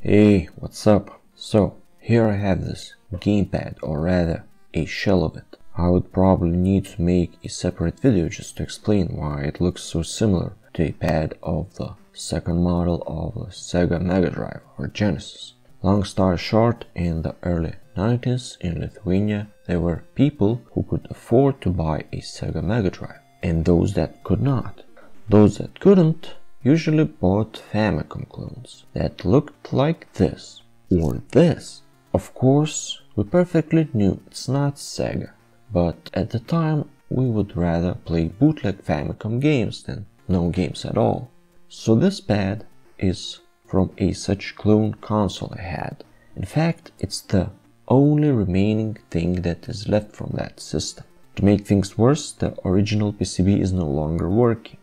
Hey, what's up? So, here I have this gamepad, or rather, a shell of it. I would probably need to make a separate video just to explain why it looks so similar to a pad of the second model of the Sega Mega Drive or Genesis. Long story short, in the early 90s in Lithuania, there were people who could afford to buy a Sega Mega Drive, and those that could not. Those that couldn't usually bought Famicom clones that looked like this or this. Of course, we perfectly knew it's not Sega, but at the time we would rather play bootleg Famicom games than no games at all. So this pad is from a such clone console I had. In fact, it's the only remaining thing that is left from that system. To make things worse, the original PCB is no longer working.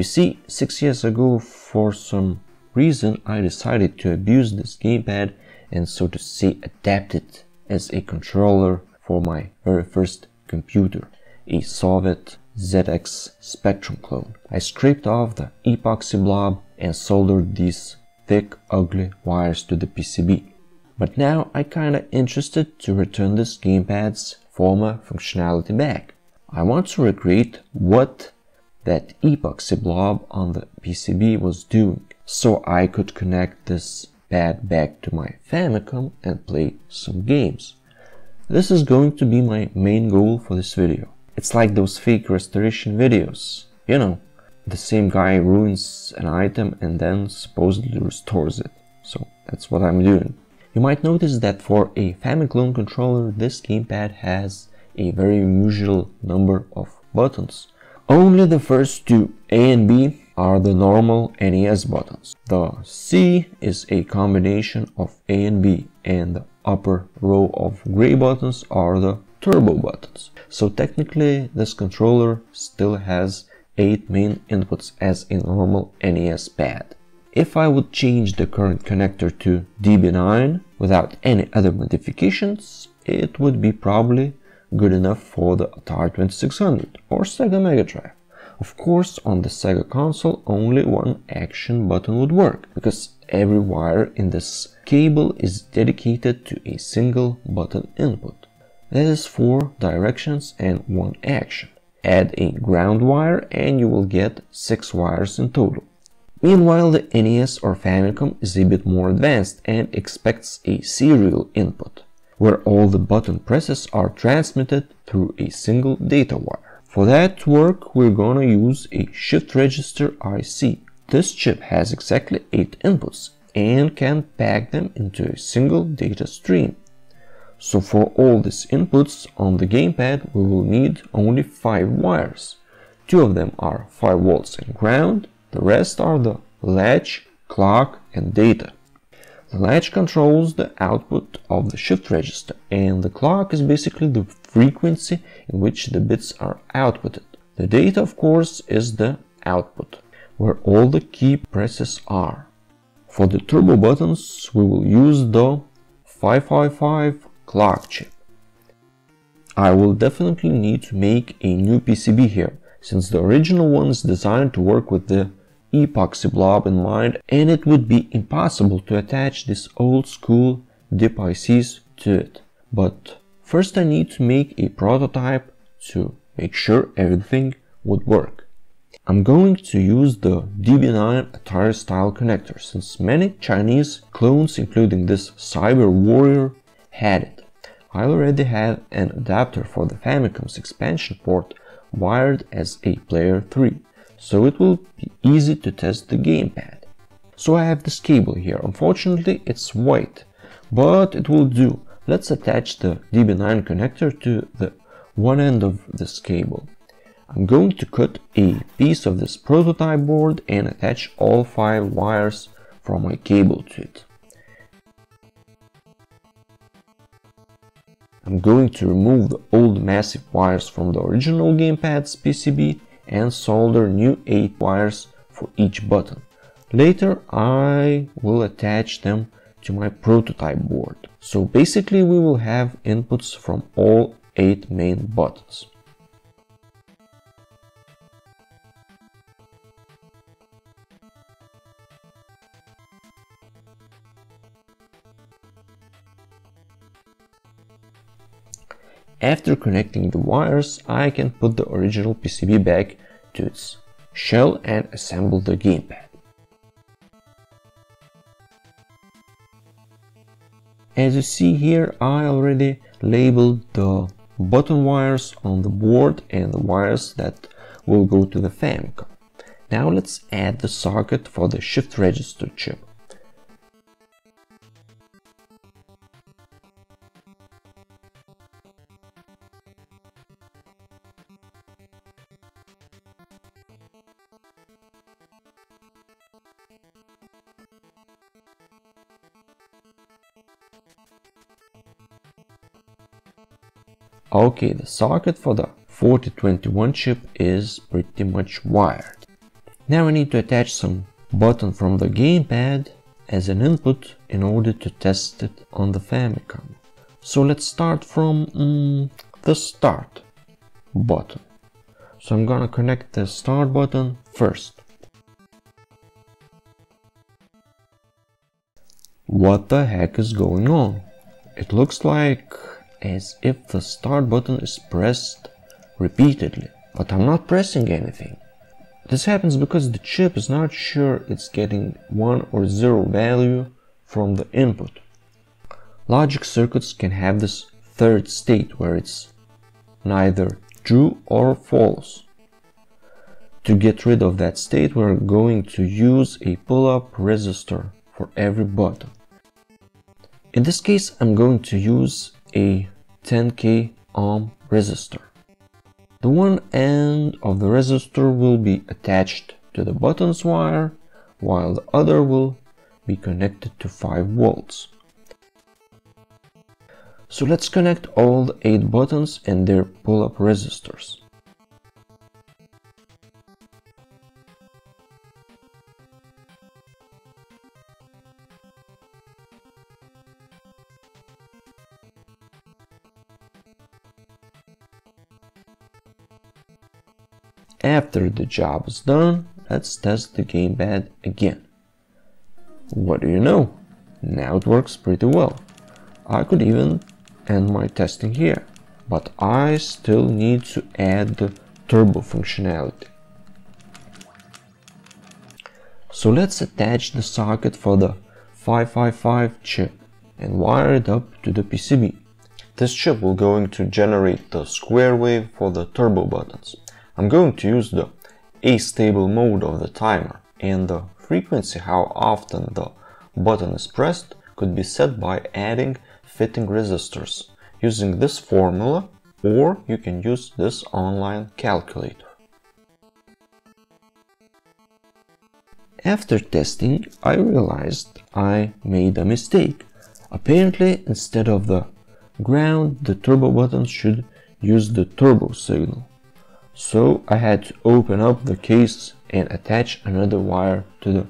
You see, six years ago, for some reason, I decided to abuse this gamepad and so to say adapt it as a controller for my very first computer, a Soviet ZX Spectrum clone. I scraped off the epoxy blob and soldered these thick ugly wires to the PCB. But now I kinda interested to return this gamepad's former functionality back. I want to recreate what that epoxy blob on the PCB was doing, so I could connect this pad back to my Famicom and play some games. This is going to be my main goal for this video. It's like those fake restoration videos, you know, the same guy ruins an item and then supposedly restores it. So that's what I'm doing. You might notice that for a Famiclone controller, this gamepad has a very unusual number of buttons. Only the first two, A and B, are the normal NES buttons. The C is a combination of A and B and the upper row of gray buttons are the turbo buttons. So technically this controller still has 8 main inputs as a normal NES pad. If I would change the current connector to DB9 without any other modifications, it would be probably good enough for the Atari 2600 or Sega Mega Drive. Of course, on the Sega console, only one action button would work, because every wire in this cable is dedicated to a single button input. That is four directions and one action. Add a ground wire and you will get six wires in total. Meanwhile, the NES or Famicom is a bit more advanced and expects a serial input where all the button presses are transmitted through a single data wire. For that work, we're gonna use a shift register IC. This chip has exactly 8 inputs and can pack them into a single data stream. So for all these inputs on the gamepad, we will need only 5 wires. Two of them are 5 volts and ground, the rest are the latch, clock and data. The latch controls the output of the shift register and the clock is basically the frequency in which the bits are outputted. The data of course is the output, where all the key presses are. For the turbo buttons we will use the 555 clock chip. I will definitely need to make a new PCB here, since the original one is designed to work with the epoxy blob in mind and it would be impossible to attach this old school DIP ICs to it. But first I need to make a prototype to make sure everything would work. I'm going to use the DB9 Atari style connector since many Chinese clones including this Cyber Warrior had it. I already have an adapter for the Famicom's expansion port wired as a player 3 so it will be easy to test the gamepad. So I have this cable here, unfortunately it's white, but it will do. Let's attach the DB9 connector to the one end of this cable. I'm going to cut a piece of this prototype board and attach all five wires from my cable to it. I'm going to remove the old massive wires from the original gamepad's PCB and solder new 8 wires for each button. Later I will attach them to my prototype board. So basically we will have inputs from all 8 main buttons. After connecting the wires, I can put the original PCB back its shell and assemble the gamepad. As you see here, I already labeled the button wires on the board and the wires that will go to the Famicom. Now let's add the socket for the shift register chip. Okay, the socket for the 4021 chip is pretty much wired. Now we need to attach some button from the gamepad as an input in order to test it on the Famicom. So let's start from mm, the start button. So I'm gonna connect the start button first. What the heck is going on? It looks like as if the start button is pressed repeatedly, but I'm not pressing anything. This happens because the chip is not sure it's getting 1 or 0 value from the input. Logic circuits can have this third state where it's neither true or false. To get rid of that state, we're going to use a pull-up resistor for every button. In this case, I'm going to use a 10k ohm resistor. The one end of the resistor will be attached to the buttons wire, while the other will be connected to 5 volts. So let's connect all the 8 buttons and their pull-up resistors. After the job is done, let's test the gamepad again. What do you know? Now it works pretty well. I could even end my testing here, but I still need to add the turbo functionality. So let's attach the socket for the 555 chip and wire it up to the PCB. This chip will going to generate the square wave for the turbo buttons. I'm going to use the astable mode of the timer and the frequency how often the button is pressed could be set by adding fitting resistors using this formula or you can use this online calculator. After testing, I realized I made a mistake. Apparently, instead of the ground, the turbo button should use the turbo signal. So I had to open up the case and attach another wire to the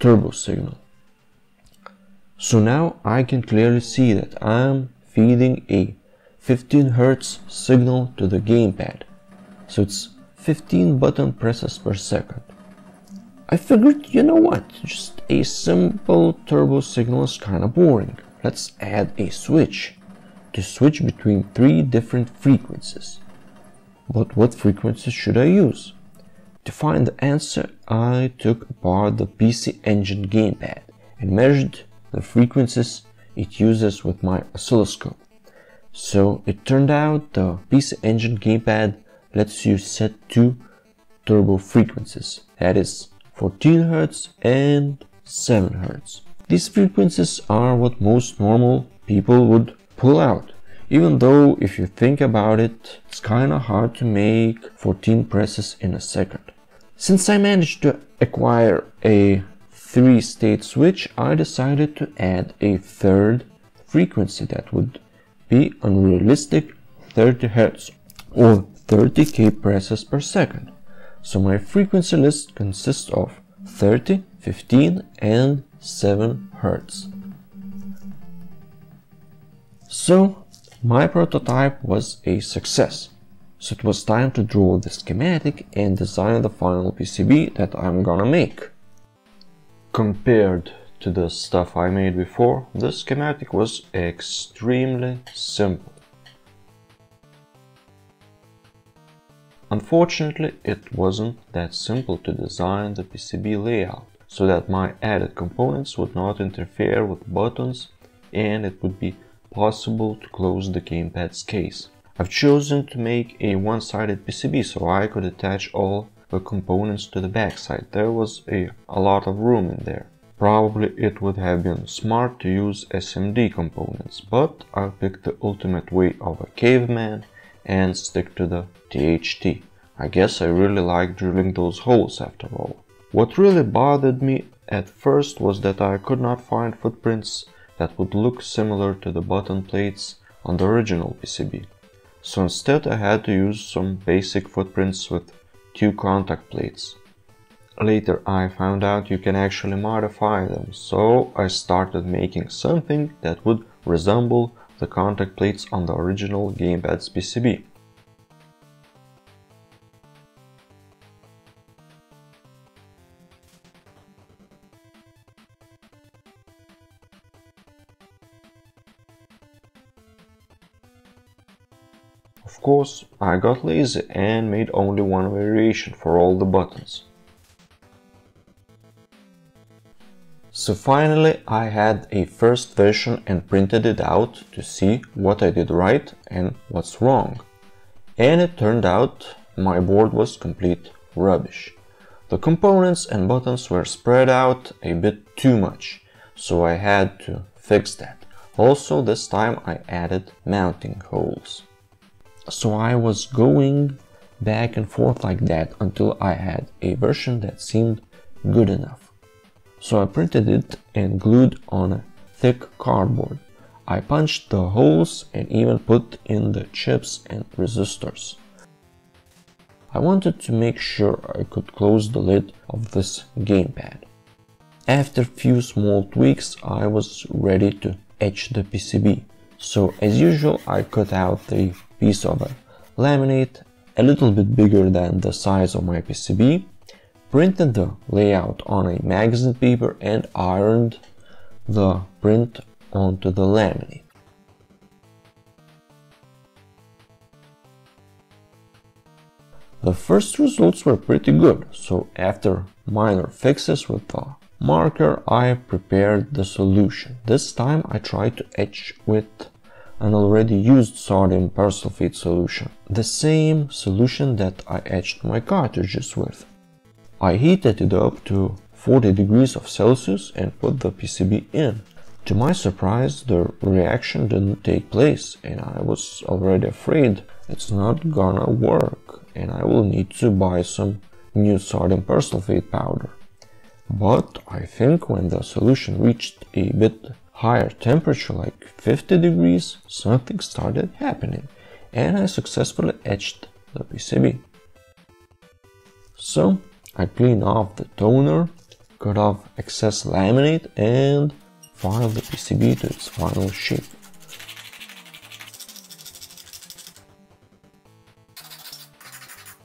turbo signal. So now I can clearly see that I'm feeding a 15 Hz signal to the gamepad. So it's 15 button presses per second. I figured, you know what, just a simple turbo signal is kinda boring. Let's add a switch to switch between three different frequencies. But what frequency should I use? To find the answer, I took apart the PC Engine gamepad and measured the frequencies it uses with my oscilloscope. So it turned out the PC Engine gamepad lets you set two turbo frequencies, that is 14 Hz and 7 Hz. These frequencies are what most normal people would pull out even though if you think about it, it's kinda hard to make 14 presses in a second. Since I managed to acquire a three-state switch, I decided to add a third frequency that would be unrealistic 30 Hz or 30k presses per second. So my frequency list consists of 30, 15 and 7 Hz. So my prototype was a success, so it was time to draw the schematic and design the final PCB that I'm gonna make. Compared to the stuff I made before, the schematic was extremely simple. Unfortunately, it wasn't that simple to design the PCB layout so that my added components would not interfere with buttons and it would be possible to close the gamepad's case. I've chosen to make a one-sided PCB so I could attach all the components to the backside. There was a, a lot of room in there. Probably it would have been smart to use SMD components, but I picked the ultimate way of a caveman and stick to the THT. I guess I really like drilling those holes after all. What really bothered me at first was that I could not find footprints that would look similar to the button plates on the original PCB. So instead I had to use some basic footprints with two contact plates. Later I found out you can actually modify them, so I started making something that would resemble the contact plates on the original gamepad's PCB. Of course, I got lazy and made only one variation for all the buttons. So finally I had a first version and printed it out to see what I did right and what's wrong. And it turned out my board was complete rubbish. The components and buttons were spread out a bit too much, so I had to fix that. Also this time I added mounting holes. So I was going back and forth like that until I had a version that seemed good enough. So I printed it and glued on a thick cardboard. I punched the holes and even put in the chips and resistors. I wanted to make sure I could close the lid of this gamepad. After a few small tweaks I was ready to etch the PCB. So as usual I cut out the piece of laminate a little bit bigger than the size of my PCB, printed the layout on a magazine paper and ironed the print onto the laminate. The first results were pretty good, so after minor fixes with the marker I prepared the solution. This time I tried to etch with an already used sodium persulfate solution, the same solution that I etched my cartridges with. I heated it up to 40 degrees of Celsius and put the PCB in. To my surprise, the reaction didn't take place and I was already afraid it's not gonna work and I will need to buy some new sodium persulfate powder. But I think when the solution reached a bit higher temperature like 50 degrees, something started happening and I successfully etched the PCB. So I cleaned off the toner, cut off excess laminate and filed the PCB to its final shape.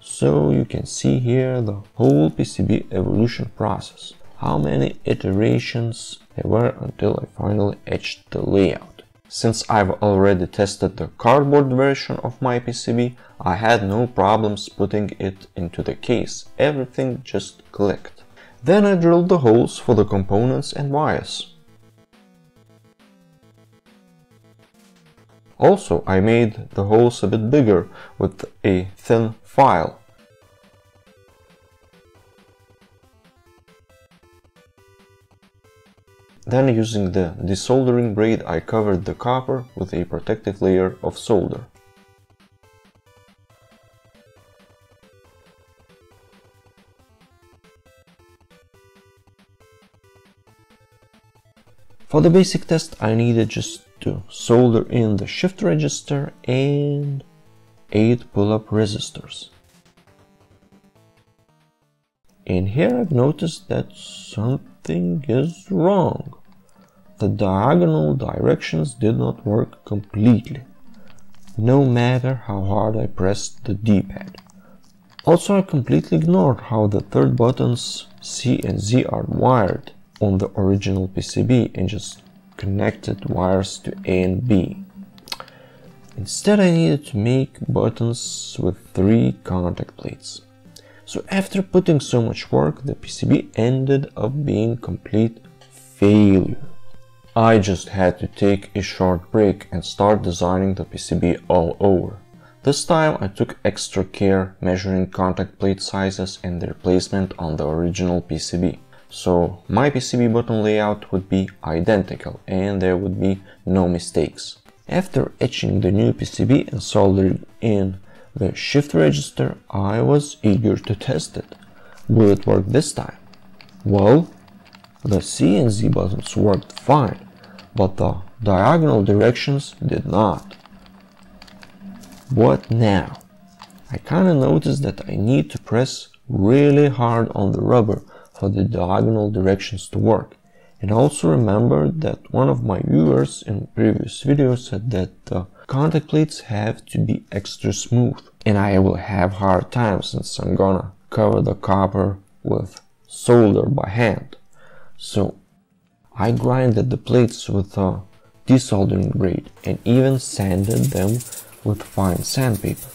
So you can see here the whole PCB evolution process, how many iterations there were until I finally etched the layout. Since I've already tested the cardboard version of my PCB, I had no problems putting it into the case, everything just clicked. Then I drilled the holes for the components and wires. Also, I made the holes a bit bigger with a thin file Then using the desoldering braid I covered the copper with a protective layer of solder. For the basic test I needed just to solder in the shift register and 8 pull-up resistors. And here I've noticed that something is wrong. The diagonal directions did not work completely, no matter how hard I pressed the D-pad. Also I completely ignored how the third buttons C and Z are wired on the original PCB and just connected wires to A and B. Instead I needed to make buttons with three contact plates. So after putting so much work, the PCB ended up being complete failure. I just had to take a short break and start designing the PCB all over. This time I took extra care measuring contact plate sizes and their placement on the original PCB. So my PCB button layout would be identical and there would be no mistakes. After etching the new PCB and soldering in the shift register, I was eager to test it. Will it work this time? Well, the C and Z buttons worked fine, but the diagonal directions did not. What now? I kinda noticed that I need to press really hard on the rubber for the diagonal directions to work. And also remember that one of my viewers in previous video said that the contact plates have to be extra smooth. And I will have hard time since I'm gonna cover the copper with solder by hand. So I grinded the plates with a desoldering blade and even sanded them with fine sandpaper.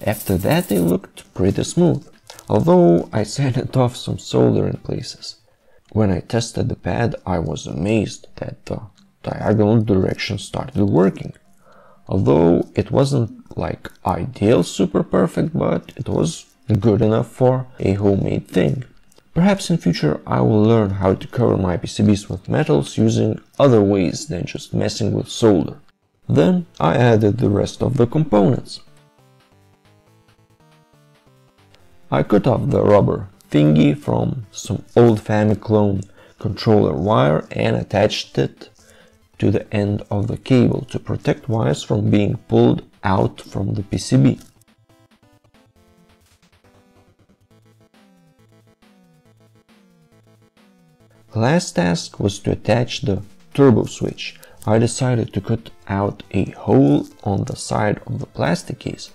After that they looked pretty smooth, although I sanded off some solder in places. When I tested the pad I was amazed that the diagonal direction started working. Although it wasn't like ideal super perfect but it was good enough for a homemade thing. Perhaps in future I will learn how to cover my PCBs with metals using other ways than just messing with solder. Then I added the rest of the components. I cut off the rubber thingy from some old Famiclone controller wire and attached it to the end of the cable to protect wires from being pulled out from the PCB. Last task was to attach the turbo switch. I decided to cut out a hole on the side of the plastic case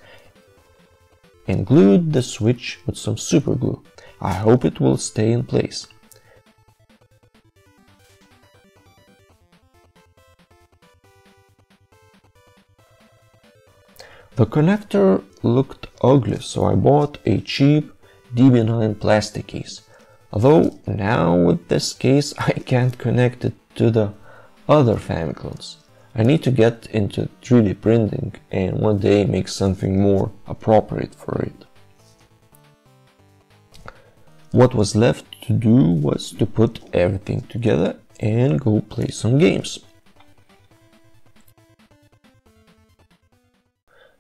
and glued the switch with some super glue. I hope it will stay in place. The connector looked ugly so I bought a cheap DB9 plastic case. Although now with this case I can't connect it to the other Famiclones. I need to get into 3D printing and one day make something more appropriate for it. What was left to do was to put everything together and go play some games.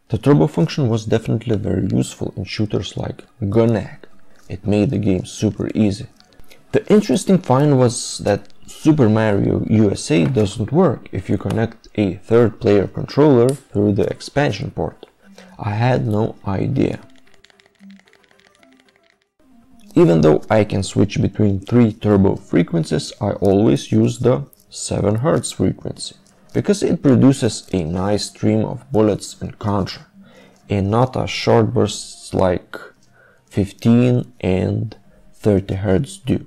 The turbo function was definitely very useful in shooters like Gun-Nac. It made the game super easy. The interesting find was that Super Mario USA doesn't work if you connect a third player controller through the expansion port. I had no idea. Even though I can switch between three turbo frequencies, I always use the 7 Hz frequency because it produces a nice stream of bullets and Contra and not a short bursts like 15 and 30 Hz do.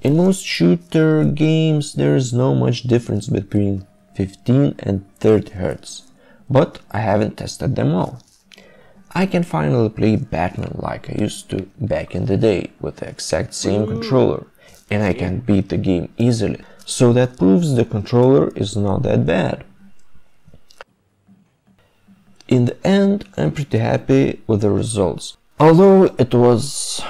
In most shooter games there is no much difference between 15 and 30 Hz, but I haven't tested them all. I can finally play Batman like I used to back in the day with the exact same controller and I can beat the game easily, so that proves the controller is not that bad. In the end, I'm pretty happy with the results. Although it was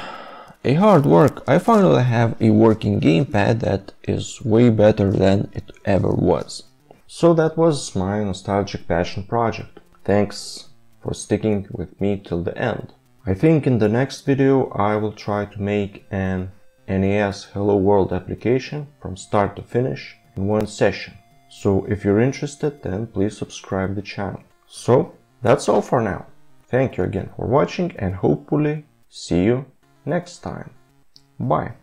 a hard work, I finally have a working gamepad that is way better than it ever was. So that was my nostalgic passion project. Thanks for sticking with me till the end. I think in the next video I will try to make an NES Hello World application from start to finish in one session. So if you're interested then please subscribe the channel. So that's all for now. Thank you again for watching and hopefully see you next time. Bye.